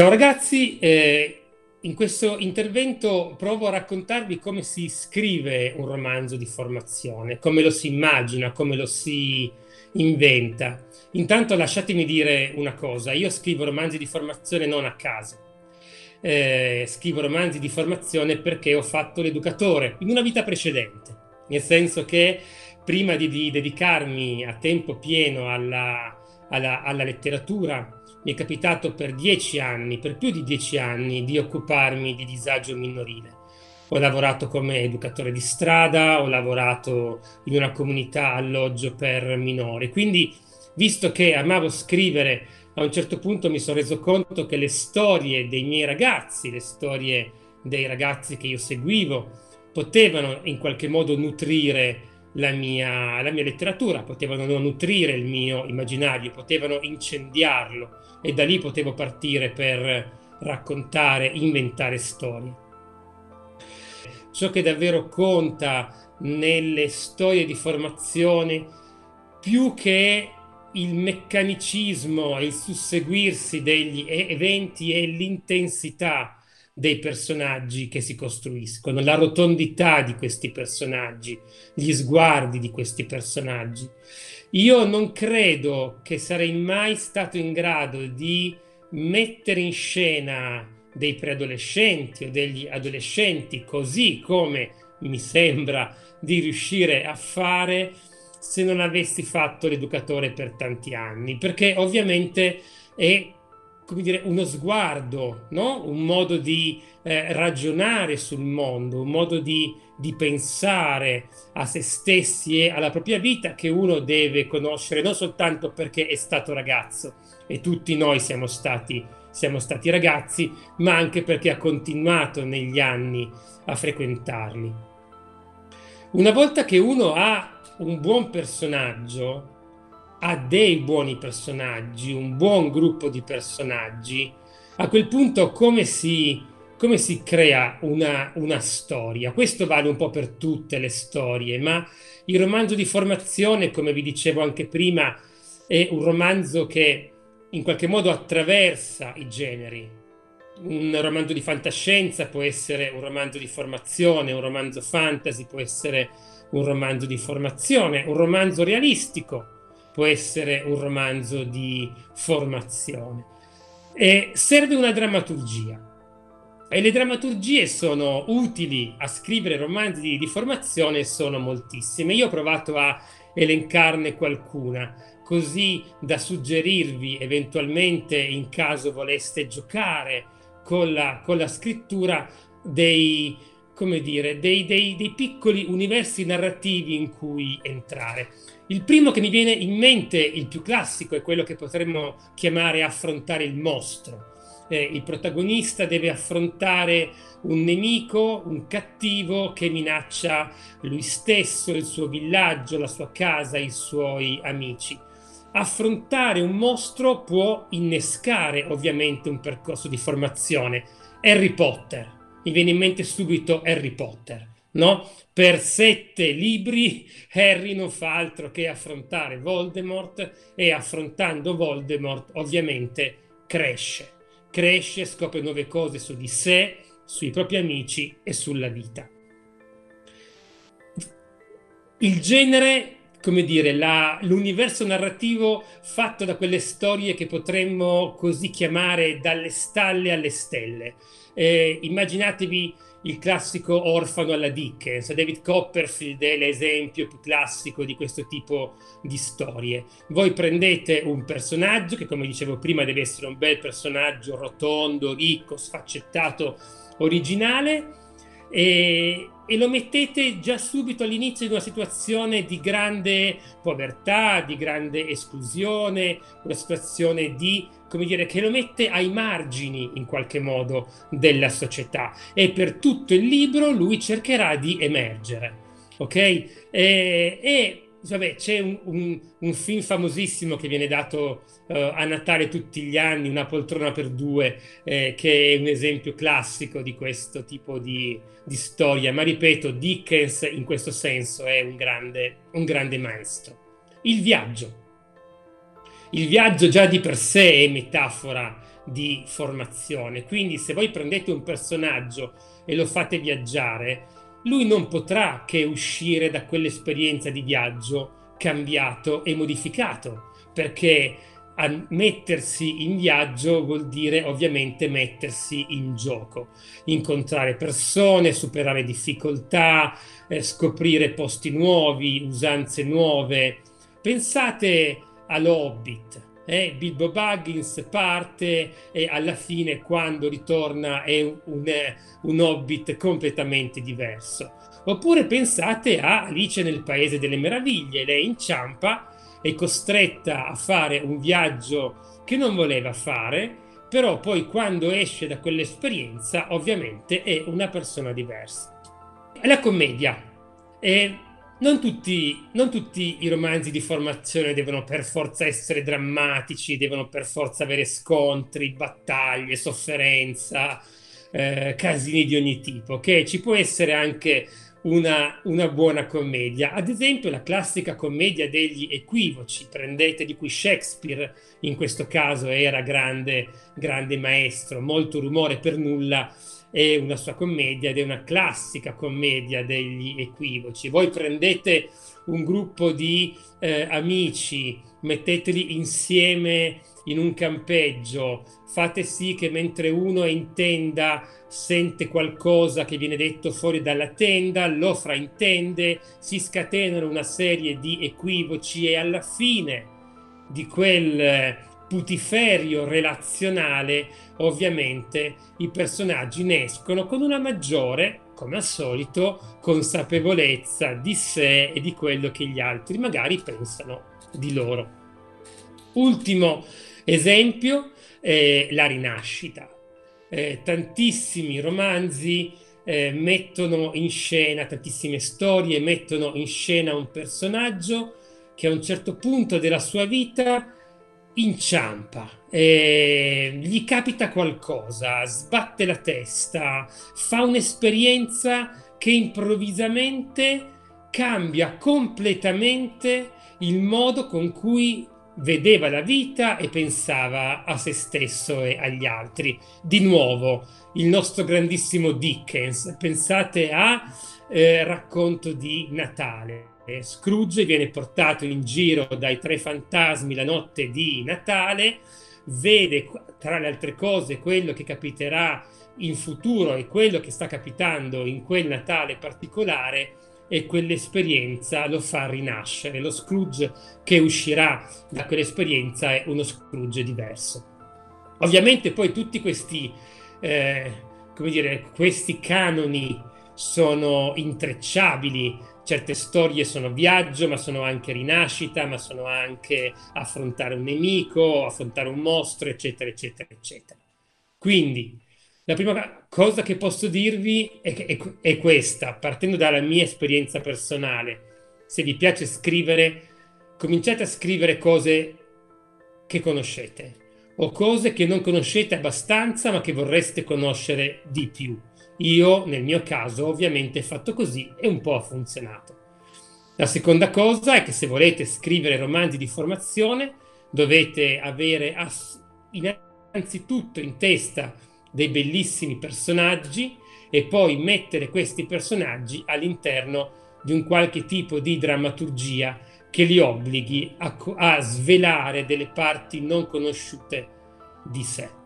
Ciao ragazzi, eh, in questo intervento provo a raccontarvi come si scrive un romanzo di formazione, come lo si immagina, come lo si inventa. Intanto lasciatemi dire una cosa, io scrivo romanzi di formazione non a caso. Eh, scrivo romanzi di formazione perché ho fatto l'educatore in una vita precedente, nel senso che prima di, di dedicarmi a tempo pieno alla, alla, alla letteratura, mi è capitato per dieci anni, per più di dieci anni, di occuparmi di disagio minorile. Ho lavorato come educatore di strada, ho lavorato in una comunità alloggio per minori. Quindi, visto che amavo scrivere, a un certo punto mi sono reso conto che le storie dei miei ragazzi, le storie dei ragazzi che io seguivo, potevano in qualche modo nutrire la mia, la mia letteratura, potevano nutrire il mio immaginario, potevano incendiarlo e da lì potevo partire per raccontare, inventare storie. Ciò che davvero conta nelle storie di formazione, più che il meccanicismo e il susseguirsi degli eventi e l'intensità dei personaggi che si costruiscono, la rotondità di questi personaggi, gli sguardi di questi personaggi. Io non credo che sarei mai stato in grado di mettere in scena dei preadolescenti o degli adolescenti così come mi sembra di riuscire a fare se non avessi fatto l'educatore per tanti anni, perché ovviamente è come dire, uno sguardo, no? un modo di eh, ragionare sul mondo, un modo di, di, pensare a se stessi e alla propria vita che uno deve conoscere non soltanto perché è stato ragazzo e tutti noi siamo stati, siamo stati ragazzi, ma anche perché ha continuato negli anni a frequentarli. Una volta che uno ha un buon personaggio, ha dei buoni personaggi, un buon gruppo di personaggi, a quel punto come si, come si crea una, una, storia? Questo vale un po' per tutte le storie, ma il romanzo di formazione, come vi dicevo anche prima, è un romanzo che in qualche modo attraversa i generi. Un romanzo di fantascienza può essere un romanzo di formazione, un romanzo fantasy può essere un romanzo di formazione, un romanzo realistico può essere un romanzo di formazione. E serve una drammaturgia. E le drammaturgie sono utili a scrivere romanzi di, di formazione, sono moltissime. Io ho provato a elencarne qualcuna, così da suggerirvi eventualmente, in caso voleste giocare con la, con la scrittura, dei, come dire, dei, dei, dei piccoli universi narrativi in cui entrare. Il primo che mi viene in mente, il più classico, è quello che potremmo chiamare affrontare il mostro. Eh, il protagonista deve affrontare un nemico, un cattivo che minaccia lui stesso, il suo villaggio, la sua casa, i suoi amici. Affrontare un mostro può innescare ovviamente un percorso di formazione. Harry Potter, mi viene in mente subito Harry Potter no? Per sette libri Harry non fa altro che affrontare Voldemort e affrontando Voldemort ovviamente cresce. Cresce, scopre nuove cose su di sé, sui propri amici e sulla vita. Il genere, come dire, la, l'universo narrativo fatto da quelle storie che potremmo così chiamare dalle stalle alle stelle. Eh, immaginatevi il classico orfano alla Dickens. David Copperfield è l'esempio più classico di questo tipo di storie. Voi prendete un personaggio che, come dicevo prima, deve essere un bel personaggio rotondo, ricco, sfaccettato, originale. E, e, lo mettete già subito all'inizio di una situazione di grande povertà, di grande esclusione, una situazione di come dire, che lo mette ai margini in qualche modo della società e per tutto il libro lui cercherà di emergere, ok? E, e vabbè, c'è un, un, un, film famosissimo che viene dato uh, a Natale tutti gli anni, Una poltrona per due, eh, che è un esempio classico di questo tipo di, di, storia, ma ripeto, Dickens in questo senso è un grande, un grande maestro. Il viaggio il viaggio già di per sé è metafora di formazione. Quindi se voi prendete un personaggio e lo fate viaggiare, lui non potrà che uscire da quell'esperienza di viaggio cambiato e modificato, perché mettersi in viaggio vuol dire ovviamente mettersi in gioco, incontrare persone, superare difficoltà, eh, scoprire posti nuovi, usanze nuove. Pensate all'Hobbit. Eh? Bilbo Buggins parte e alla fine quando ritorna è un, un, un Hobbit completamente diverso. Oppure pensate a Alice nel Paese delle Meraviglie, lei inciampa è costretta a fare un viaggio che non voleva fare, però poi quando esce da quell'esperienza ovviamente è una persona diversa. La commedia. Eh, non, tutti, non tutti i romanzi di formazione devono per forza essere drammatici, devono per forza avere scontri, battaglie, sofferenza, eh, casini di ogni tipo, che ci può essere anche una, una, buona commedia. Ad esempio, la classica commedia degli equivoci, prendete di cui Shakespeare in questo caso era grande, grande maestro, molto rumore per nulla, è una sua commedia ed è una classica commedia degli equivoci. Voi prendete un gruppo di eh, amici, metteteli insieme in un campeggio, fate sì che mentre uno è in tenda sente qualcosa che viene detto fuori dalla tenda, lo fraintende, si scatenano una serie di equivoci e alla fine di quel putiferio relazionale ovviamente i personaggi ne escono con una maggiore, come al solito, consapevolezza di sé e di quello che gli altri magari pensano di loro. Ultimo esempio, eh, la rinascita. Eh, tantissimi romanzi eh, mettono in scena, tantissime storie mettono in scena un personaggio che a un certo punto della sua vita inciampa, eh, gli capita qualcosa, sbatte la testa, fa un'esperienza che improvvisamente cambia completamente il modo con cui vedeva la vita e pensava a se stesso e agli altri. Di nuovo, il nostro grandissimo Dickens, pensate a eh, racconto di Natale. Scrooge viene portato in giro dai tre fantasmi la notte di Natale, vede tra le altre cose quello che capiterà in futuro e quello che sta capitando in quel Natale particolare e quell'esperienza lo fa rinascere. Lo Scrooge che uscirà da quell'esperienza è uno Scrooge diverso. Ovviamente poi tutti questi, eh, come dire, questi canoni sono intrecciabili, certe storie sono viaggio, ma sono anche rinascita, ma sono anche affrontare un nemico, affrontare un mostro, eccetera, eccetera, eccetera. Quindi la prima cosa che posso dirvi è, è, è questa, partendo dalla mia esperienza personale. Se vi piace scrivere, cominciate a scrivere cose che conoscete o cose che non conoscete abbastanza ma che vorreste conoscere di più. Io, nel mio caso, ovviamente ho fatto così e un po' ha funzionato. La seconda cosa è che se volete scrivere romanzi di formazione dovete avere innanzitutto in testa dei bellissimi personaggi e poi mettere questi personaggi all'interno di un qualche tipo di drammaturgia che li obblighi a, a svelare delle parti non conosciute di sé.